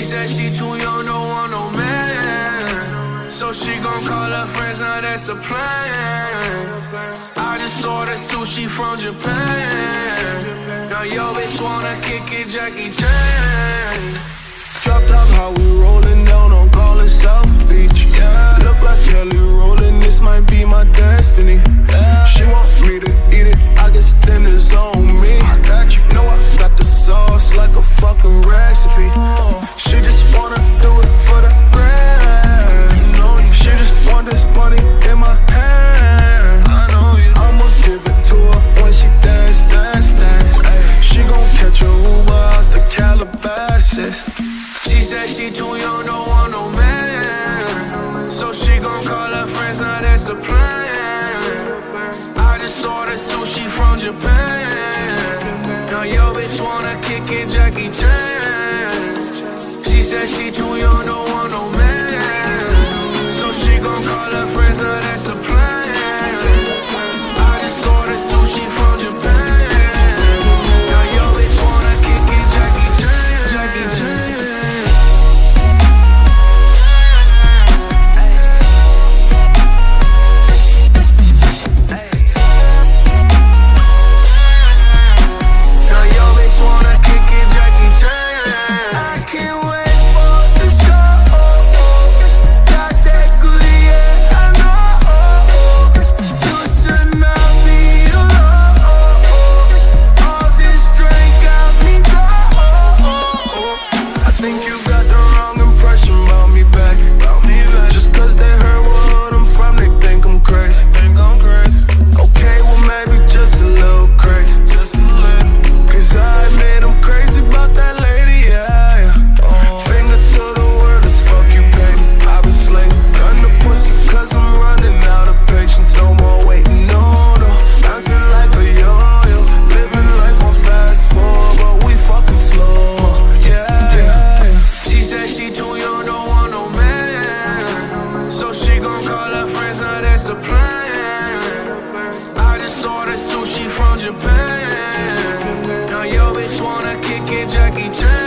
She said she too young, don't want no man. So she gon' call her friends, now that's a plan. I just ordered sushi from Japan. Now yo bitch wanna kick it, Jackie Chan. Drop top, how we rollin' down on call it said she too young, don't want no man. So she gon' call her friends, now that's a plan. I just ordered sushi from Japan. Now yo bitch wanna kick in Jackie Chan. She said she too young, don't want no man. So she gon' call her friends, now Japan. Now your bitch wanna kick it, Jackie Chan.